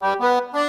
Música